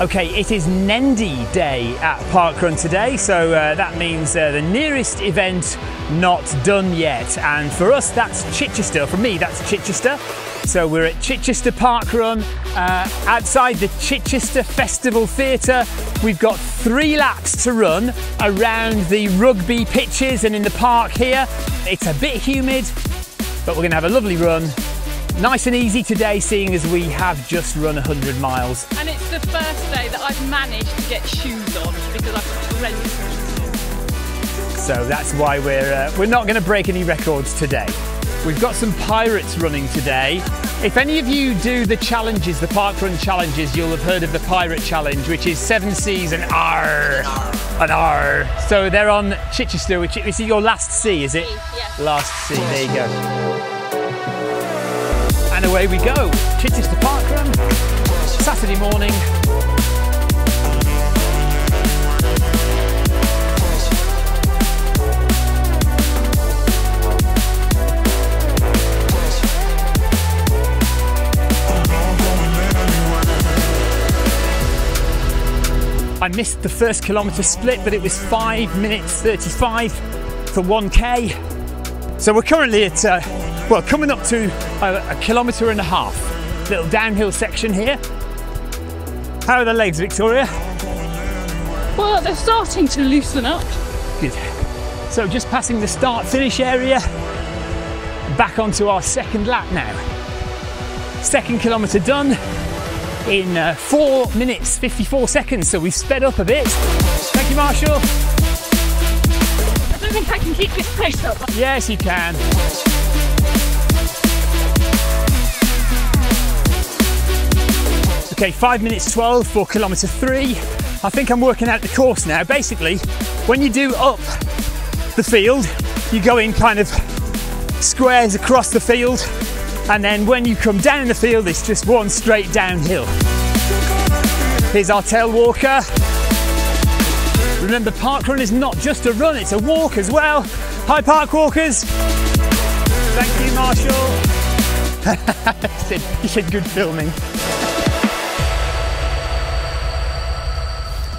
Okay, it is NENDY Day at Parkrun today, so uh, that means uh, the nearest event not done yet. And for us, that's Chichester. For me, that's Chichester. So we're at Chichester Parkrun uh, outside the Chichester Festival Theatre. We've got three laps to run around the rugby pitches and in the park here. It's a bit humid, but we're going to have a lovely run Nice and easy today, seeing as we have just run 100 miles. And it's the first day that I've managed to get shoes on because I've got horrendous So that's why we're, uh, we're not going to break any records today. We've got some pirates running today. If any of you do the challenges, the parkrun challenges, you'll have heard of the pirate challenge, which is seven C's and R, an R. So they're on Chichester, which is your last C, is it? Yeah. Last C, there you go. Away we go. Chichester Parkrun, Saturday morning. I missed the first kilometre split, but it was 5 minutes 35 for 1k. So we're currently at uh, well, coming up to a, a kilometre and a half, little downhill section here. How are the legs, Victoria? Well, they're starting to loosen up. Good. So just passing the start finish area, back onto our second lap now. Second kilometre done in uh, 4 minutes 54 seconds, so we've sped up a bit. Thank you, marshal. I don't think I can keep this pace up. Yes, you can. Okay, five minutes 12 for kilometre three. I think I'm working out the course now. Basically, when you do up the field, you go in kind of squares across the field, and then when you come down the field, it's just one straight downhill. Here's our tail walker. Remember, parkrun is not just a run, it's a walk as well. Hi, park walkers. Thank you, marshal. he said good filming.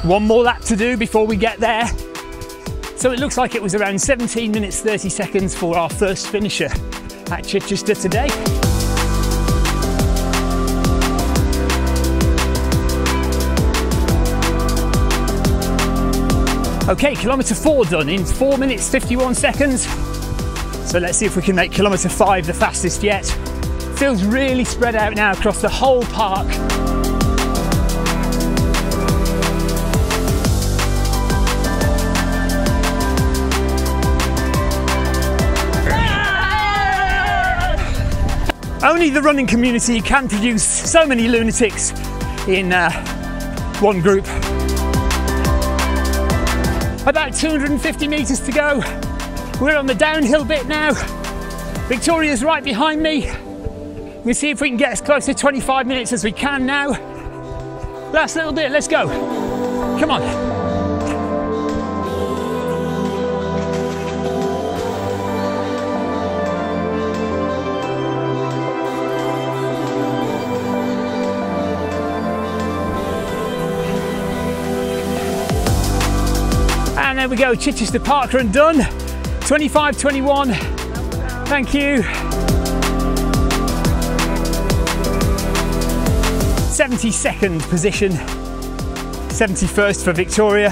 One more lap to do before we get there. So it looks like it was around 17 minutes 30 seconds for our first finisher at Chichester today. Okay, kilometre four done in four minutes 51 seconds. So let's see if we can make kilometre five the fastest yet. Feels really spread out now across the whole park. Only the running community can produce so many lunatics in uh, one group. About 250 metres to go. We're on the downhill bit now. Victoria's right behind me. We'll see if we can get as close to 25 minutes as we can now. Last little bit, let's go. Come on. There we go, Chichester Parkrun done. 25-21, thank you. 72nd position, 71st for Victoria.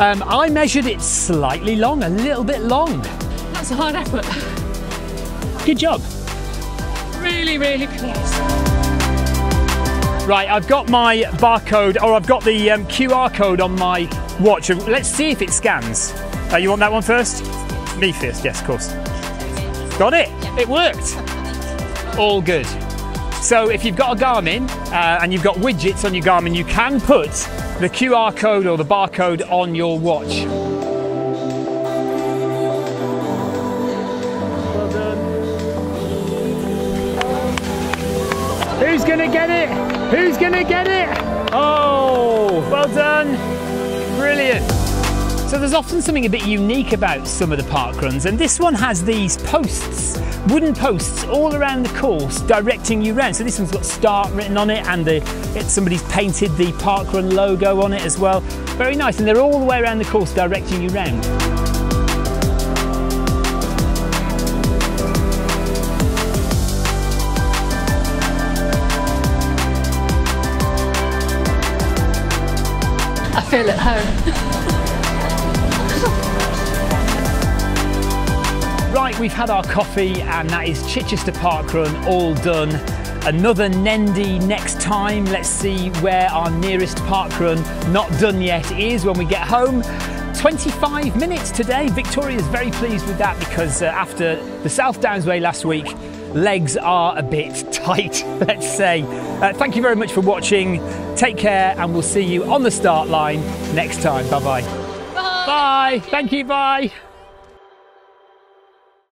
Um, I measured it slightly long, a little bit long. That's a hard effort. Good job. Really, really pleased. Right, I've got my barcode, or I've got the um, QR code on my watch. Let's see if it scans. Uh, you want that one first? Me first, yes, of course. Got it, it worked. All good. So if you've got a Garmin uh, and you've got widgets on your Garmin, you can put the QR code or the barcode on your watch. Well done. Who's gonna get it? Who's gonna get it? Oh, well done. Brilliant. So there's often something a bit unique about some of the park runs, and this one has these posts, wooden posts all around the course directing you round. So this one's got start written on it, and the, it, somebody's painted the park run logo on it as well. Very nice, and they're all the way around the course directing you round. Feel at home. Right, we've had our coffee and that is Chichester Park Run all done. Another Nendy next time. Let's see where our nearest park run, not done yet, is when we get home. 25 minutes today. Victoria's very pleased with that because uh, after the South Downs Way last week, legs are a bit tight, let's say. Uh, thank you very much for watching. Take care and we'll see you on the start line next time. Bye-bye. Bye. Bye. Thank you. Bye.